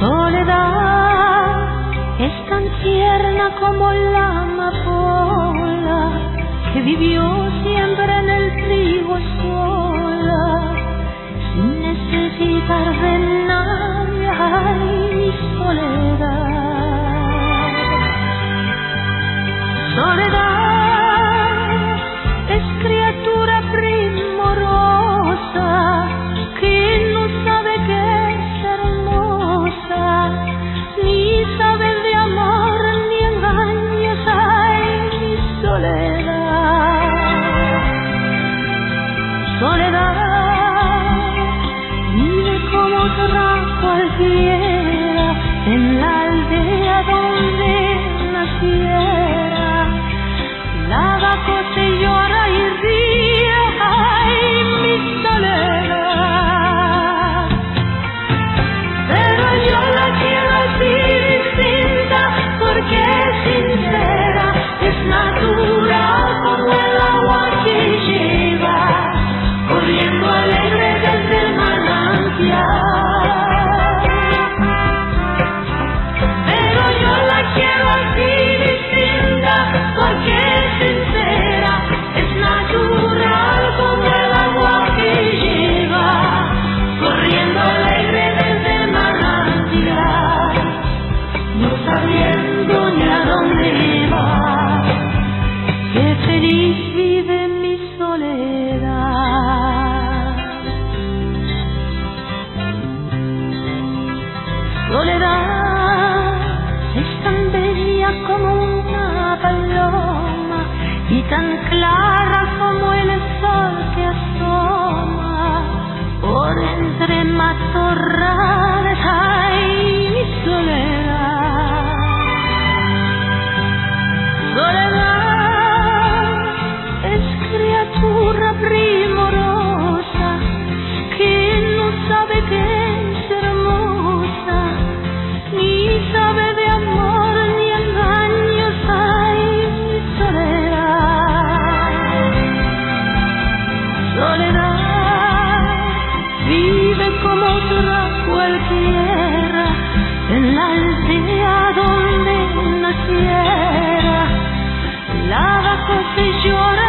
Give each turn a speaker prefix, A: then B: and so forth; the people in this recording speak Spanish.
A: soledad. Es tan tierna como la como una paloma y tan clara como el sol que asoma por entre matorrales. como otra cualquiera, en la aldea donde naciera. La vaca se llora.